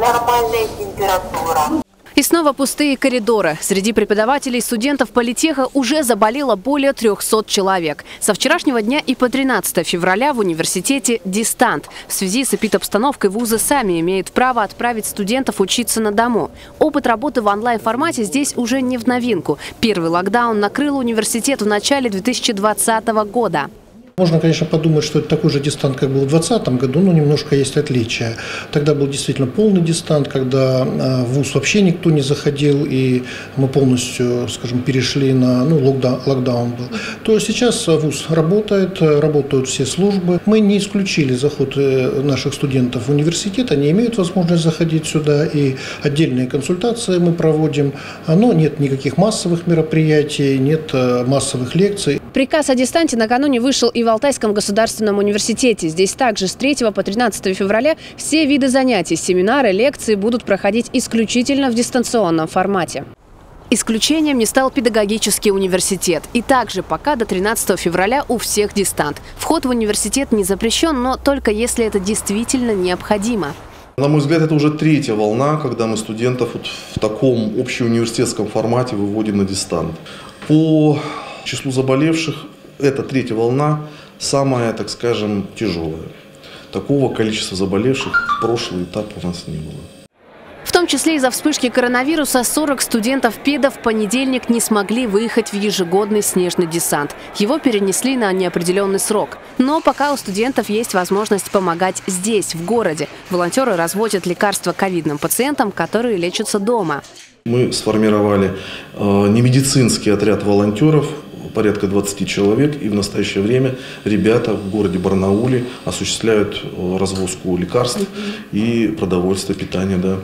нормальная температура. И снова пустые коридоры. Среди преподавателей и студентов политеха уже заболело более 300 человек. Со вчерашнего дня и по 13 февраля в университете «Дистант». В связи с эпидобстановкой вузы сами имеют право отправить студентов учиться на дому. Опыт работы в онлайн-формате здесь уже не в новинку. Первый локдаун накрыл университет в начале 2020 года. Можно, конечно, подумать, что это такой же дистант, как был в 2020 году, но немножко есть отличия. Тогда был действительно полный дистант, когда в ВУЗ вообще никто не заходил, и мы полностью, скажем, перешли на ну, локдаун, локдаун был. То сейчас ВУЗ работает, работают все службы. Мы не исключили заход э, наших студентов в университет, они имеют возможность заходить сюда, и отдельные консультации мы проводим, но нет никаких массовых мероприятий, нет массовых лекций. Приказ о дистанте накануне вышел и в Алтайском государственном университете. Здесь также с 3 по 13 февраля все виды занятий, семинары, лекции будут проходить исключительно в дистанционном формате. Исключением не стал педагогический университет. И также пока до 13 февраля у всех дистант. Вход в университет не запрещен, но только если это действительно необходимо. На мой взгляд, это уже третья волна, когда мы студентов вот в таком общеуниверситетском формате выводим на дистант. По числу заболевших эта третья волна самая, так скажем, тяжелая. Такого количества заболевших в прошлый этап у нас не было. В том числе из-за вспышки коронавируса 40 студентов-педов в понедельник не смогли выехать в ежегодный снежный десант. Его перенесли на неопределенный срок. Но пока у студентов есть возможность помогать здесь, в городе. Волонтеры разводят лекарства ковидным пациентам, которые лечатся дома. Мы сформировали э, немедицинский отряд волонтеров, порядка 20 человек, и в настоящее время ребята в городе Барнауле осуществляют э, развозку лекарств и продовольствия, питания. Да.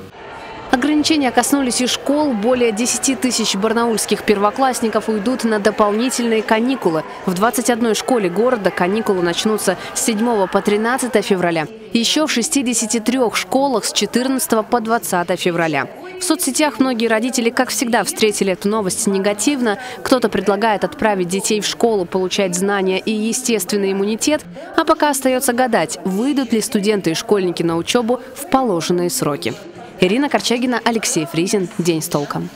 Ограничения коснулись и школ. Более 10 тысяч барнаульских первоклассников уйдут на дополнительные каникулы. В 21 школе города каникулы начнутся с 7 по 13 февраля. Еще в 63 школах с 14 по 20 февраля. В соцсетях многие родители, как всегда, встретили эту новость негативно. Кто-то предлагает отправить детей в школу, получать знания и естественный иммунитет. А пока остается гадать, выйдут ли студенты и школьники на учебу в положенные сроки. Ирина Корчагина, Алексей Фризин. День с толком.